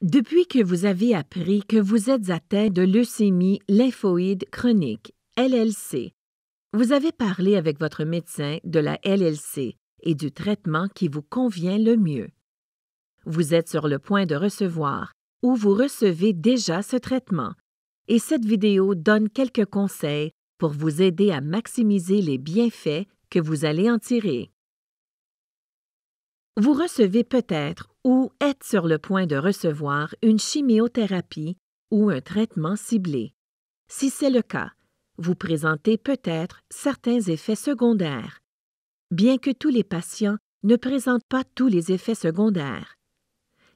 Depuis que vous avez appris que vous êtes atteint de leucémie lymphoïde chronique, LLC, vous avez parlé avec votre médecin de la LLC et du traitement qui vous convient le mieux. Vous êtes sur le point de recevoir ou vous recevez déjà ce traitement et cette vidéo donne quelques conseils pour vous aider à maximiser les bienfaits que vous allez en tirer. Vous recevez peut-être ou êtes sur le point de recevoir une chimiothérapie ou un traitement ciblé. Si c'est le cas, vous présentez peut-être certains effets secondaires, bien que tous les patients ne présentent pas tous les effets secondaires.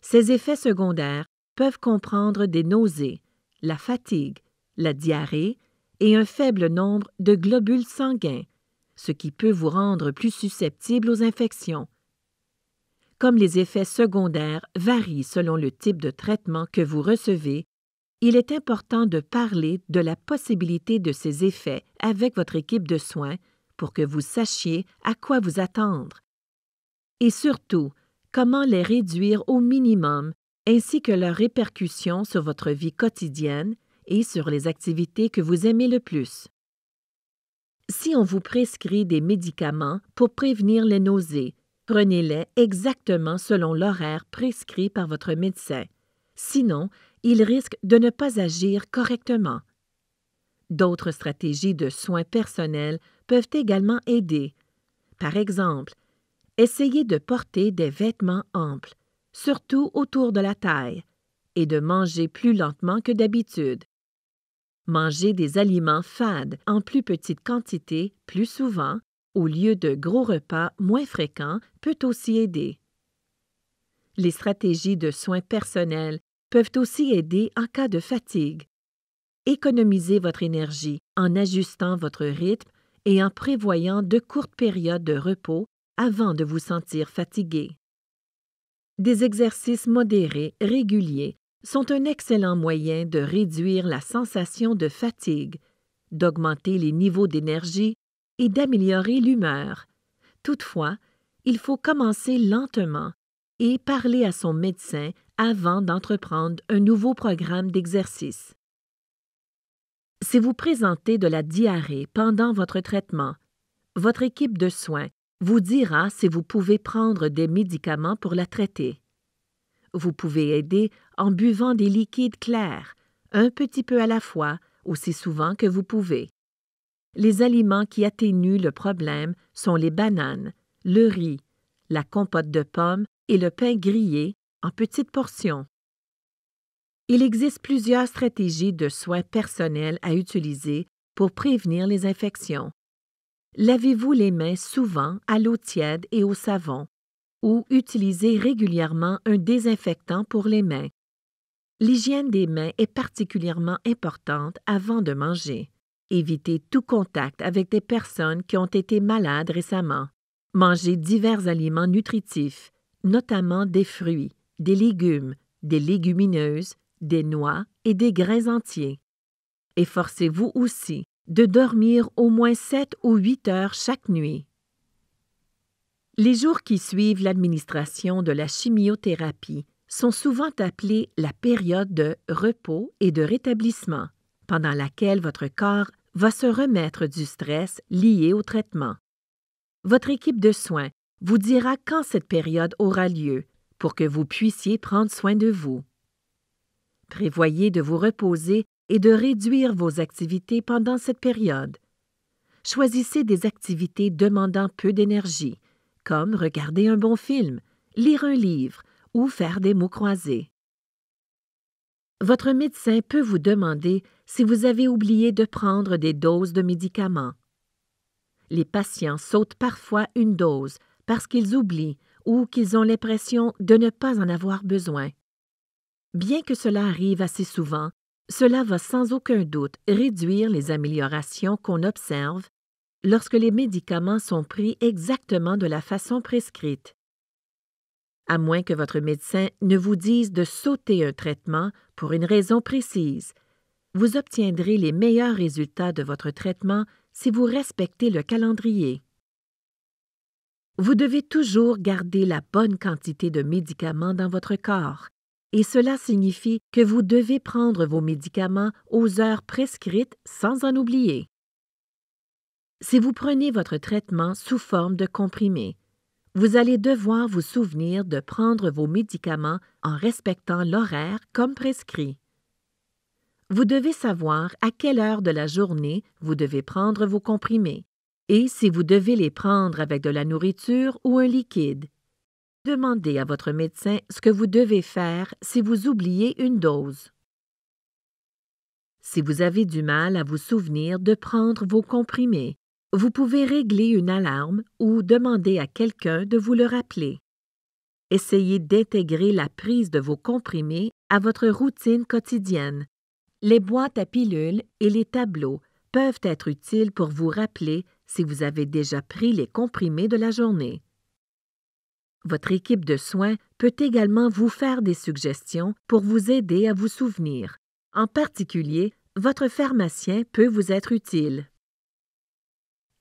Ces effets secondaires peuvent comprendre des nausées, la fatigue, la diarrhée et un faible nombre de globules sanguins, ce qui peut vous rendre plus susceptible aux infections. Comme les effets secondaires varient selon le type de traitement que vous recevez, il est important de parler de la possibilité de ces effets avec votre équipe de soins pour que vous sachiez à quoi vous attendre. Et surtout, comment les réduire au minimum ainsi que leurs répercussions sur votre vie quotidienne et sur les activités que vous aimez le plus. Si on vous prescrit des médicaments pour prévenir les nausées, prenez-les exactement selon l'horaire prescrit par votre médecin. Sinon, ils risquent de ne pas agir correctement. D'autres stratégies de soins personnels peuvent également aider. Par exemple, essayez de porter des vêtements amples, surtout autour de la taille, et de manger plus lentement que d'habitude. Manger des aliments fades en plus petite quantité plus souvent, au lieu de gros repas moins fréquents, peut aussi aider. Les stratégies de soins personnels peuvent aussi aider en cas de fatigue. Économisez votre énergie en ajustant votre rythme et en prévoyant de courtes périodes de repos avant de vous sentir fatigué. Des exercices modérés, réguliers, sont un excellent moyen de réduire la sensation de fatigue, d'augmenter les niveaux d'énergie et d'améliorer l'humeur. Toutefois, il faut commencer lentement et parler à son médecin avant d'entreprendre un nouveau programme d'exercice. Si vous présentez de la diarrhée pendant votre traitement, votre équipe de soins vous dira si vous pouvez prendre des médicaments pour la traiter. Vous pouvez aider en buvant des liquides clairs, un petit peu à la fois, aussi souvent que vous pouvez. Les aliments qui atténuent le problème sont les bananes, le riz, la compote de pommes et le pain grillé en petites portions. Il existe plusieurs stratégies de soins personnels à utiliser pour prévenir les infections. Lavez-vous les mains souvent à l'eau tiède et au savon ou utilisez régulièrement un désinfectant pour les mains. L'hygiène des mains est particulièrement importante avant de manger. Évitez tout contact avec des personnes qui ont été malades récemment. Mangez divers aliments nutritifs, notamment des fruits, des légumes, des légumineuses, des noix et des grains entiers. Efforcez-vous aussi de dormir au moins 7 ou 8 heures chaque nuit. Les jours qui suivent l'administration de la chimiothérapie sont souvent appelés la période de repos et de rétablissement, pendant laquelle votre corps va se remettre du stress lié au traitement. Votre équipe de soins vous dira quand cette période aura lieu pour que vous puissiez prendre soin de vous. Prévoyez de vous reposer et de réduire vos activités pendant cette période. Choisissez des activités demandant peu d'énergie, comme regarder un bon film, lire un livre ou faire des mots croisés. Votre médecin peut vous demander si vous avez oublié de prendre des doses de médicaments. Les patients sautent parfois une dose parce qu'ils oublient ou qu'ils ont l'impression de ne pas en avoir besoin. Bien que cela arrive assez souvent, cela va sans aucun doute réduire les améliorations qu'on observe lorsque les médicaments sont pris exactement de la façon prescrite. À moins que votre médecin ne vous dise de sauter un traitement pour une raison précise, vous obtiendrez les meilleurs résultats de votre traitement si vous respectez le calendrier. Vous devez toujours garder la bonne quantité de médicaments dans votre corps et cela signifie que vous devez prendre vos médicaments aux heures prescrites sans en oublier. Si vous prenez votre traitement sous forme de comprimés, vous allez devoir vous souvenir de prendre vos médicaments en respectant l'horaire comme prescrit. Vous devez savoir à quelle heure de la journée vous devez prendre vos comprimés et si vous devez les prendre avec de la nourriture ou un liquide. Demandez à votre médecin ce que vous devez faire si vous oubliez une dose. Si vous avez du mal à vous souvenir de prendre vos comprimés, vous pouvez régler une alarme ou demander à quelqu'un de vous le rappeler. Essayez d'intégrer la prise de vos comprimés à votre routine quotidienne. Les boîtes à pilules et les tableaux peuvent être utiles pour vous rappeler si vous avez déjà pris les comprimés de la journée. Votre équipe de soins peut également vous faire des suggestions pour vous aider à vous souvenir. En particulier, votre pharmacien peut vous être utile.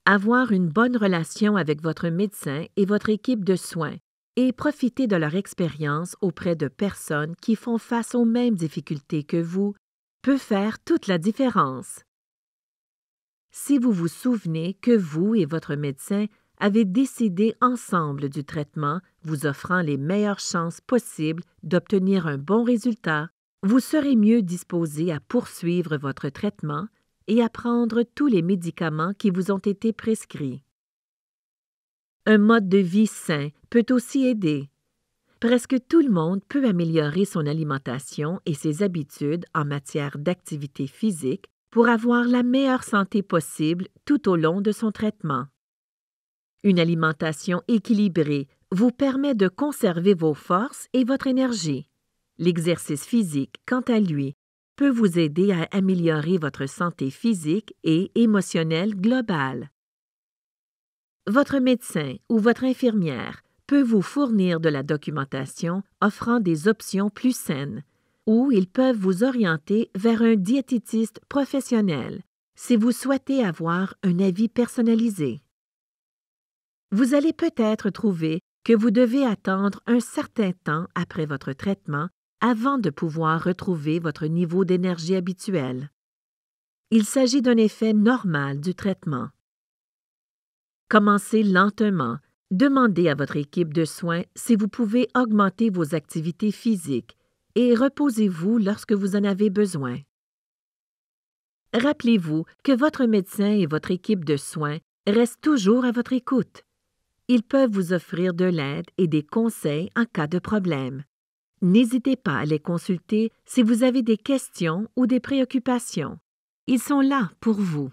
Avoir une bonne relation avec votre médecin et votre équipe de soins et profiter de leur expérience auprès de personnes qui font face aux mêmes difficultés que vous peut faire toute la différence. Si vous vous souvenez que vous et votre médecin avez décidé ensemble du traitement vous offrant les meilleures chances possibles d'obtenir un bon résultat, vous serez mieux disposé à poursuivre votre traitement et à prendre tous les médicaments qui vous ont été prescrits. Un mode de vie sain peut aussi aider. Presque tout le monde peut améliorer son alimentation et ses habitudes en matière d'activité physique pour avoir la meilleure santé possible tout au long de son traitement. Une alimentation équilibrée vous permet de conserver vos forces et votre énergie. L'exercice physique, quant à lui, peut vous aider à améliorer votre santé physique et émotionnelle globale. Votre médecin ou votre infirmière peut vous fournir de la documentation offrant des options plus saines, ou ils peuvent vous orienter vers un diététiste professionnel si vous souhaitez avoir un avis personnalisé. Vous allez peut-être trouver que vous devez attendre un certain temps après votre traitement avant de pouvoir retrouver votre niveau d'énergie habituel. Il s'agit d'un effet normal du traitement. Commencez lentement. Demandez à votre équipe de soins si vous pouvez augmenter vos activités physiques et reposez-vous lorsque vous en avez besoin. Rappelez-vous que votre médecin et votre équipe de soins restent toujours à votre écoute. Ils peuvent vous offrir de l'aide et des conseils en cas de problème. N'hésitez pas à les consulter si vous avez des questions ou des préoccupations. Ils sont là pour vous.